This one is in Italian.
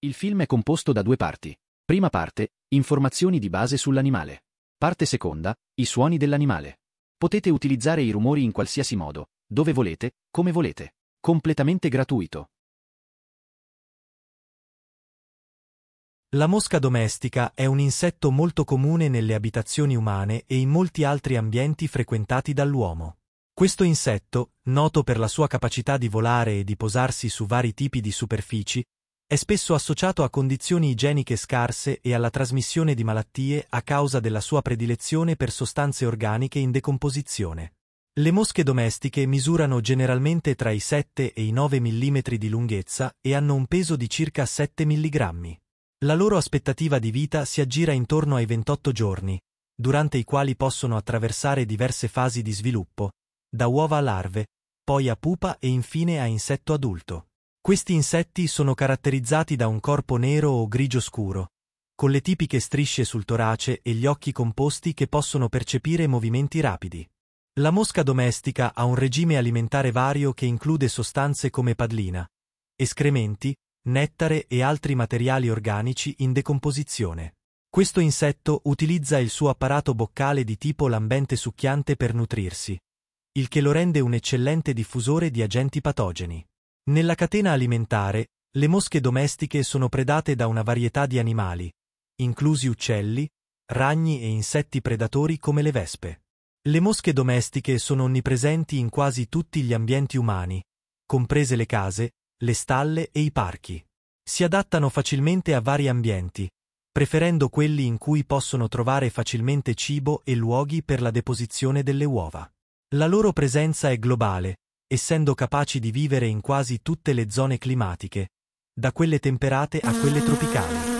Il film è composto da due parti. Prima parte, informazioni di base sull'animale. Parte seconda, i suoni dell'animale. Potete utilizzare i rumori in qualsiasi modo, dove volete, come volete. Completamente gratuito. La mosca domestica è un insetto molto comune nelle abitazioni umane e in molti altri ambienti frequentati dall'uomo. Questo insetto, noto per la sua capacità di volare e di posarsi su vari tipi di superfici, è spesso associato a condizioni igieniche scarse e alla trasmissione di malattie a causa della sua predilezione per sostanze organiche in decomposizione. Le mosche domestiche misurano generalmente tra i 7 e i 9 mm di lunghezza e hanno un peso di circa 7 mg. La loro aspettativa di vita si aggira intorno ai 28 giorni, durante i quali possono attraversare diverse fasi di sviluppo, da uova a larve, poi a pupa e infine a insetto adulto. Questi insetti sono caratterizzati da un corpo nero o grigio scuro, con le tipiche strisce sul torace e gli occhi composti che possono percepire movimenti rapidi. La mosca domestica ha un regime alimentare vario che include sostanze come padlina, escrementi, nettare e altri materiali organici in decomposizione. Questo insetto utilizza il suo apparato boccale di tipo lambente succhiante per nutrirsi, il che lo rende un eccellente diffusore di agenti patogeni. Nella catena alimentare, le mosche domestiche sono predate da una varietà di animali, inclusi uccelli, ragni e insetti predatori come le vespe. Le mosche domestiche sono onnipresenti in quasi tutti gli ambienti umani, comprese le case, le stalle e i parchi. Si adattano facilmente a vari ambienti, preferendo quelli in cui possono trovare facilmente cibo e luoghi per la deposizione delle uova. La loro presenza è globale, essendo capaci di vivere in quasi tutte le zone climatiche, da quelle temperate a quelle tropicali.